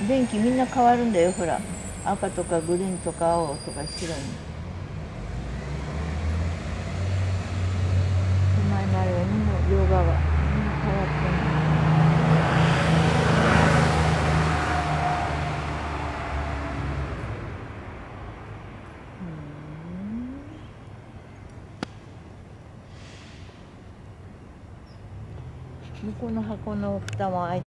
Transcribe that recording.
電気みんな変わるんだよほら。赤とかグリーンとか青とか白に。手前のあれはみんな両側。みんな変わってんい向こうの箱の蓋も開いて